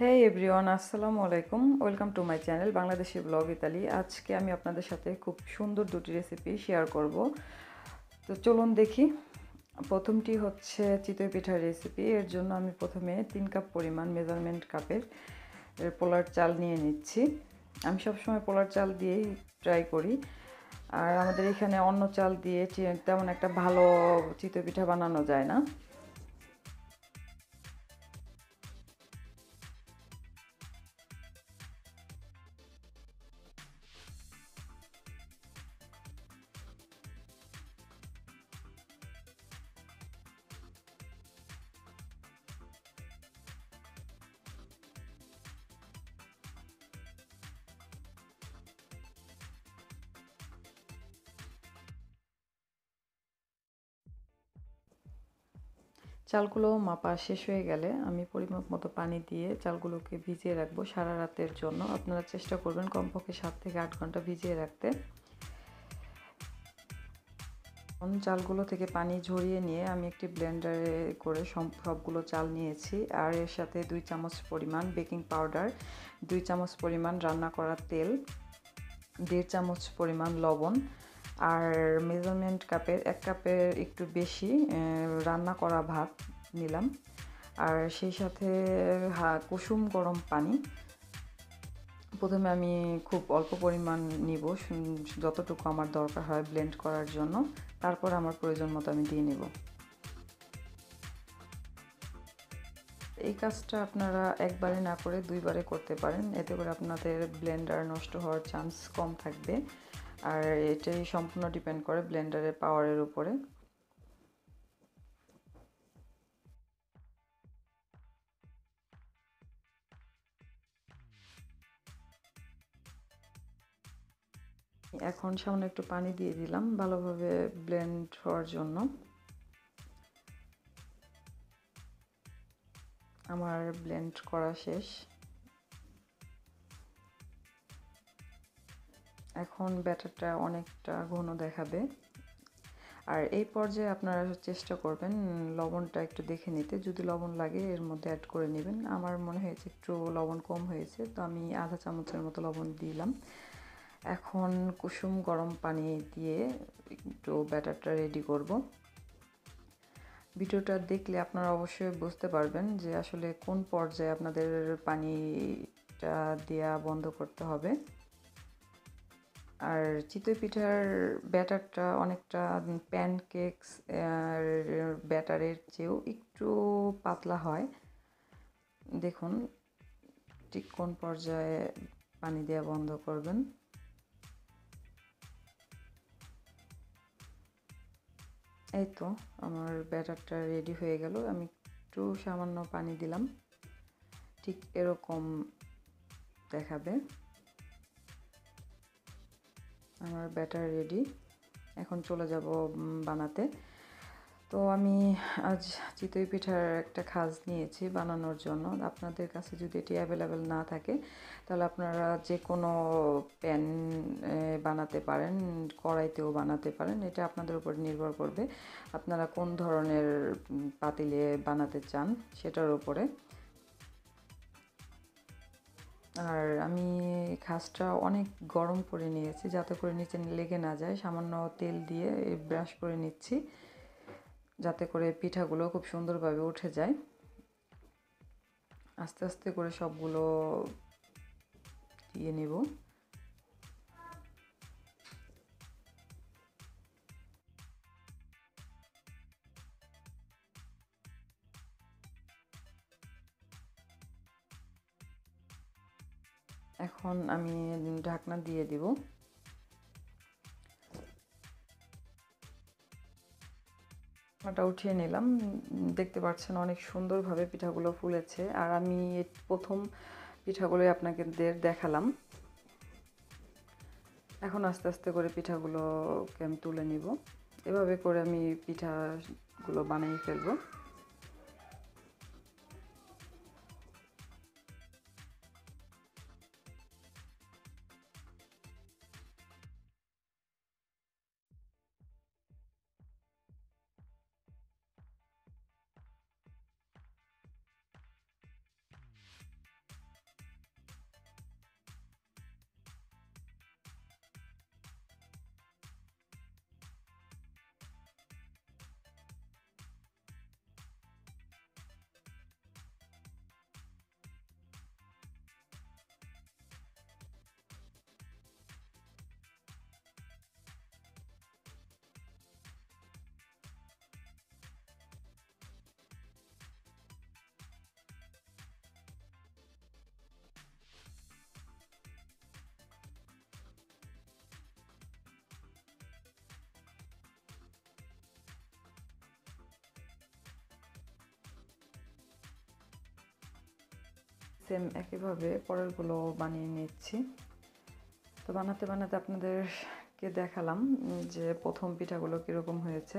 হে everyone আসসালামু আলাইকুম welcome to my channel Bangladeshi blog Italy আজকে আমি আপনাদের সাথে খুব সুন্দর দুটি রেসিপি শেয়ার করব। তো চলুন দেখি। প্রথমটি হচ্ছে চিতই পিঠার রেসিপি এর জন্য আমি প্রথমে তিন কাপ পরিমাণ মেজারমেন্ট কাপের পোলার চাল নিয়ে নিচ্ছি। আমি সবসময় পোলার চাল দিয়েই ট্রাই করি। আর আমাদের এখানে অন্য চাল দিয়ে তেমন একটা ভালো চিতই পিঠা বানানো যায় না। চালগুলো মাপা শেষ হয়ে গেলে আমি পরিমাপ মতো পানি দিয়ে চালগুলোকে ভিজিয়ে রাখব সারা রাতের জন্য। আপনারা চেষ্টা করবেন কমপক্ষে সাত থেকে আট ঘণ্টা ভিজিয়ে রাখতে। চালগুলো থেকে পানি ঝরিয়ে নিয়ে আমি একটি ব্লেন্ডারে করে সবগুলো চাল নিয়েছি। আর এর সাথে দুই চামচ পরিমাণ বেকিং পাউডার, দুই চামচ পরিমাণ রান্না করা তেল, দেড় চামচ পরিমাণ লবণ আর মেজারমেন্ট কাপের এক কাপের একটু বেশি রান্না করা ভাত নিলাম। আর সেই সাথে কুসুম গরম পানি। প্রথমে আমি খুব অল্প পরিমাণ নিব যতটুকু আমার দরকার হয় ব্লেন্ড করার জন্য। তারপর আমার প্রয়োজন মতো আমি দিয়ে নেব। এই কাজটা আপনারা একবারে না করে দুইবারে করতে পারেন। এতে করে আপনাদের ব্লেন্ডার নষ্ট হওয়ার চান্স কম থাকবে। আর এটাই সম্পূর্ণ ডিপেন্ড করে ব্লেন্ডারের পাওয়ারের উপরে। এখন সামনে একটু পানি দিয়ে দিলাম ভালোভাবে ব্লেন্ড হওয়ার জন্য। আমার ব্লেন্ড করা শেষ। এখন ব্যাটারটা অনেকটা ঘন দেখাবে। আর এই পর্যায়ে আপনারা চেষ্টা করবেন লবণটা একটু দেখে নিতে। যদি লবণ লাগে, এর মধ্যে অ্যাড করে নেবেন। আমার মনে হয়েছে একটু লবণ কম হয়েছে, তো আমি আধা চামচের মতো লবণ দিলাম। এখন কুসুম গরম পানি দিয়ে একটু ব্যাটারটা রেডি করব। ভিডিওটা দেখলে আপনারা অবশ্যই বুঝতে পারবেন যে আসলে কোন পর্যায়ে আপনাদের পানিটা দেওয়া বন্ধ করতে হবে। আর চিতই পিঠার ব্যাটারটা অনেকটা প্যানকেকস ব্যাটারের চেয়েও একটু পাতলা হয়। দেখুন, ঠিক কোন পর্যায়ে পানি দেওয়া বন্ধ করবেন। এই তো, আমার ব্যাটারটা রেডি হয়ে গেল। আমি একটু সামান্য পানি দিলাম। ঠিক এরকম দেখাবে। আমার ব্যাটার রেডি। এখন চলে যাব বানাতে। তো আমি আজ চিতই পিঠার একটা খাজ নিয়েছি বানানোর জন্য। আপনাদের কাছে যদি এটি অ্যাভেলেবেল না থাকে, তাহলে আপনারা যে কোনো প্যান বানাতে পারেন, কড়াইতেও বানাতে পারেন। এটা আপনাদের উপর নির্ভর করবে আপনারা কোন ধরনের পাতিলে বানাতে চান সেটার উপরে। আর আমি খাসটা অনেক গরম করে নিয়েছি, যাতে করে নিচে লেগে না যায়। সামান্য তেল দিয়ে ব্রাশ করে নিচ্ছি, যাতে করে পিঠাগুলো খুব সুন্দরভাবে উঠে যায়। আস্তে আস্তে করে সবগুলো দিয়ে নেব। এখন আমি ঢাকনা দিয়ে দিব। ঢাকনাটা উঠিয়ে নিলাম। দেখতে পাচ্ছেন অনেক সুন্দরভাবে পিঠাগুলো ফুলেছে। আর আমি প্রথম পিঠাগুলোই আপনাদের দেখালাম। এখন আস্তে আস্তে করে পিঠাগুলোকে আমি তুলে নিব। এভাবে করে আমি পিঠাগুলো বানিয়ে ফেলব। সেম একইভাবে পরেরগুলো বানিয়ে নিচ্ছি। তো বানাতে বানাতে আপনাদেরকে দেখালাম যে প্রথম পিঠাগুলো কীরকম হয়েছে।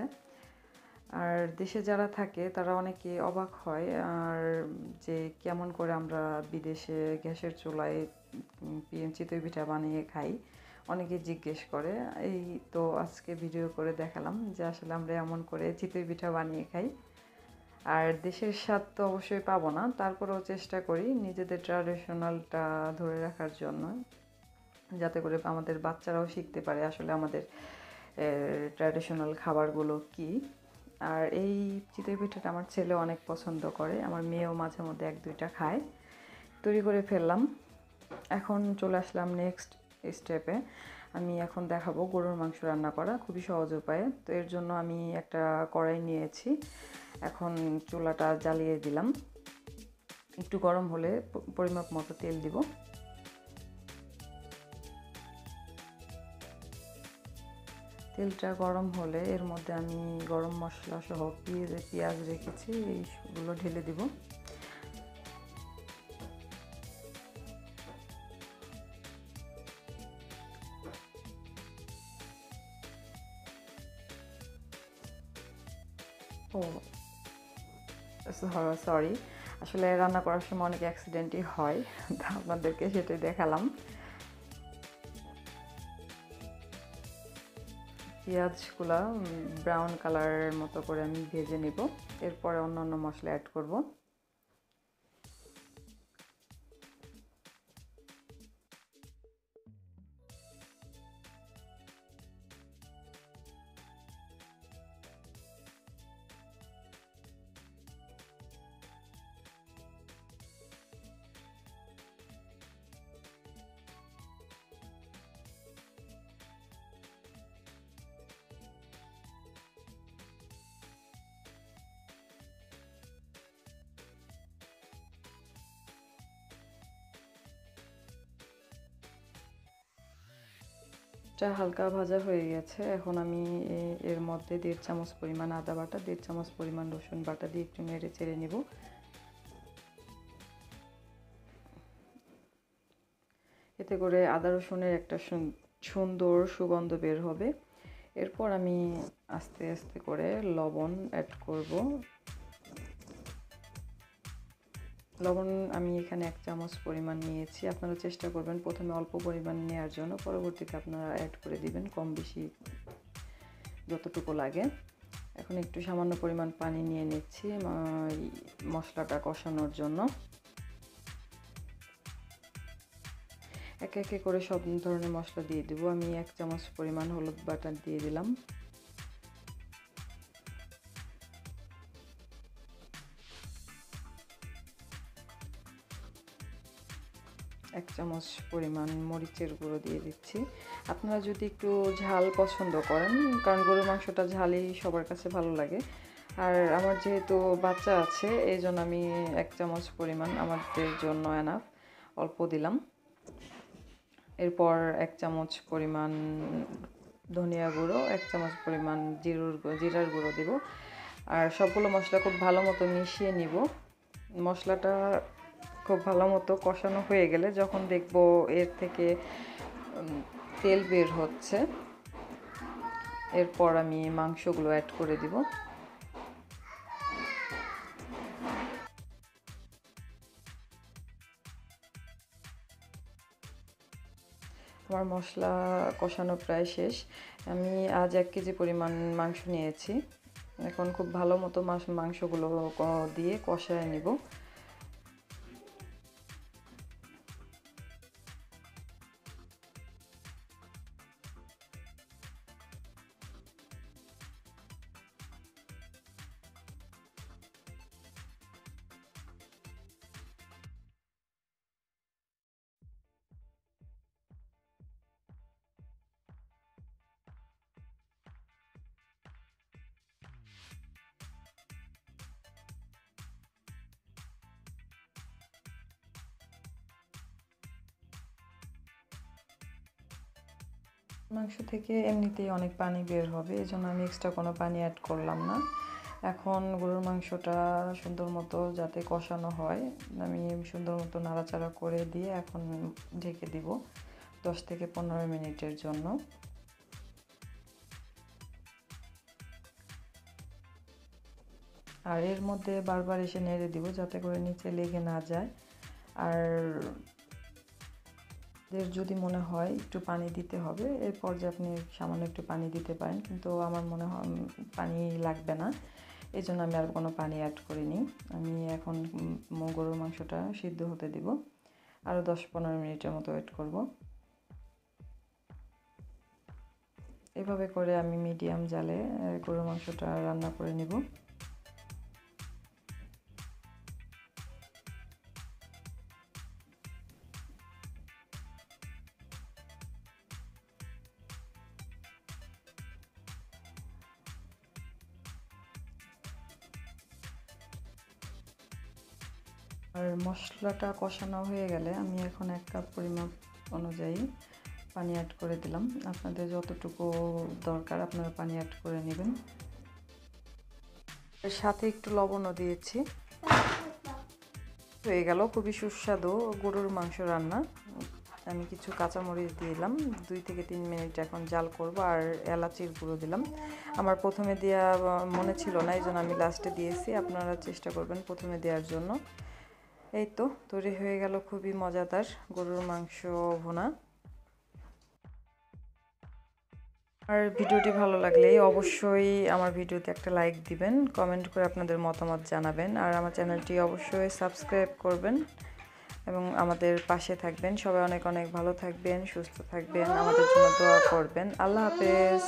আর দেশে যারা থাকে তারা অনেকে অবাক হয়, আর যে কেমন করে আমরা বিদেশে গ্যাসের চুলায় চিতই পিঠা বানিয়ে খাই অনেকে জিজ্ঞেস করে। এই তো আজকে ভিডিও করে দেখালাম যে আসলে আমরা এমন করে চিতই পিঠা বানিয়ে খাই। আর দেশের স্বাদ তো অবশ্যই পাবো না। তারপরেও চেষ্টা করি নিজেদের ট্র্যাডিশনালটা ধরে রাখার জন্য, যাতে করে আমাদের বাচ্চারাও শিখতে পারে আসলে আমাদের ট্র্যাডিশনাল খাবারগুলো কী। আর এই চিতই পিঠাটা আমার ছেলে অনেক পছন্দ করে, আমার মেয়েও মাঝে মধ্যে এক দুইটা খায়। তৈরি করে ফেললাম। এখন চলে আসলাম নেক্সট স্টেপে আমি এখন দেখাবো গরুর মাংস রান্না করা, খুবই সহজ উপায়ে। তো এর জন্য আমি একটা কড়াই নিয়েছি। এখন চুলাটা জ্বালিয়ে দিলাম। একটু গরম হলে পরিমাপ মতো তেল দিব। তেলটা গরম হলে এর মধ্যে আমি গরম মশলা সহ পেঁয়াজ রেখেছি, এইগুলো ঢেলে দিব। ও সরি আসলে রান্না করার সময় অনেক অ্যাক্সিডেন্টই হয়, তা আপনাদেরকে সেটাই দেখালাম। পেঁয়াজগুলা ব্রাউন কালারের মতো করে আমি ভেজে নেব। এরপরে অন্য অন্য মশলা অ্যাড করব। এটা হালকা ভাজা হয়ে গেছে। এখন আমি এর মধ্যে দেড় চামচ পরিমাণ আদা বাটা, দেড় চামচ পরিমাণ রসুন বাটা দিয়ে একটু নেড়ে চেড়ে নেব। এতে করে আদা রসুনের একটা সুন্দর সুগন্ধ বের হবে। এরপর আমি আস্তে আস্তে করে লবণ অ্যাড করব। লবণ আমি এখানে এক চামচ পরিমাণ নিয়েছি। আপনারা চেষ্টা করবেন প্রথমে অল্প পরিমাণ নেওয়ার জন্য। পরবর্তীতে আপনারা অ্যাড করে দিবেন কম বেশি যতটুকু লাগে। এখন একটু সামান্য পরিমাণ পানি নিয়ে নিচ্ছি মশলাটা কষানোর জন্য। একে একে করে সব ধরনের মশলা দিয়ে দেবো। আমি এক চামচ পরিমাণ হলুদ বাটার দিয়ে দিলাম। চামচ পরিমাণ মরিচের গুঁড়ো দিয়ে দিচ্ছি। আপনারা যদি একটু ঝাল পছন্দ করেন, কারণ গরুর মাংসটা ঝালই সবার কাছে ভালো লাগে। আর আমার যেহেতু বাচ্চা আছে এই জন্য আমি এক চামচ পরিমাণ আমাদের জন্য এনাফ অল্প দিলাম। এরপর এক চামচ পরিমাণ ধনিয়া গুঁড়ো, এক চামচ পরিমাণ জিরুর জিরার গুঁড়ো দেব। আর সবগুলো মশলা খুব ভালো মতো মিশিয়ে নিব। মশলাটা খুব ভালো মতো কষানো হয়ে গেলে যখন দেখব এর থেকে তেল বের হচ্ছে, এরপর আমি মাংসগুলো অ্যাড করে দিব। আমার মশলা কষানো প্রায় শেষ। আমি আজ এক কেজি পরিমাণ মাংস নিয়েছি। এখন খুব ভালো মতো মাংসগুলো দিয়ে কষায় নিব। মাংস থেকে এমনিতেই অনেক পানি বের হবে এই জন্য আমি এক্সট্রা কোনো পানি অ্যাড করলাম না। এখন গরুর মাংসটা সুন্দর মতো যাতে কষানো হয়, আমি সুন্দর মতো নাড়াচাড়া করে দিয়ে এখন ঢেকে দিব দশ থেকে পনেরো মিনিটের জন্য। আর এর মধ্যে বারবার এসে নেড়ে দিব যাতে করে নিচে লেগে না যায়। আর এর যদি মনে হয় একটু পানি দিতে হবে এর পর্যায়ে আপনি সামান্য একটু পানি দিতে পারেন, কিন্তু আমার মনে হয় পানি লাগবে না। এই জন্য আমি আর কোনো পানি অ্যাড করিনি। আমি এখন গরুর মাংসটা সিদ্ধ হতে দিব। আরও দশ পনেরো মিনিটের মতো ওয়েট করব। এভাবে করে আমি মিডিয়াম জালে গরুর মাংসটা রান্না করে নিব। আর মশলাটা কষানো হয়ে গেলে আমি এখন এক কাপ পরিমাপ অনুযায়ী পানি অ্যাড করে দিলাম। আপনাদের যতটুকু দরকার আপনারা পানি অ্যাড করে নেবেন। এর সাথে একটু লবণও দিয়েছি। হয়ে গেল, খুবই সুস্বাদু গরুর মাংস রান্না। আমি কিছু কাঁচামরিচ দিলাম, দুই থেকে তিন মিনিট এখন জাল করব আর এলাচির গুঁড়ো দিলাম। আমার প্রথমে দেওয়া মনে ছিল না, এই জন্য আমি লাস্টে দিয়েছি। আপনারা চেষ্টা করবেন প্রথমে দেওয়ার জন্য। এই তো, তৈরি হয়ে গেল খুবই মজাদার গরুর মাংস ভুনা। আর ভিডিওটি ভালো লাগলে অবশ্যই আমার ভিডিওতে একটা লাইক দিবেন কমেন্ট করে আপনাদের মতামত জানাবেন, আর আমার চ্যানেলটি অবশ্যই সাবস্ক্রাইব করবেন, এবং আমাদের পাশে থাকবেন। সবাই অনেক অনেক ভালো থাকবেন, সুস্থ থাকবেন, আমাদের জন্য দোয়া করবেন। আল্লাহ হাফেজ।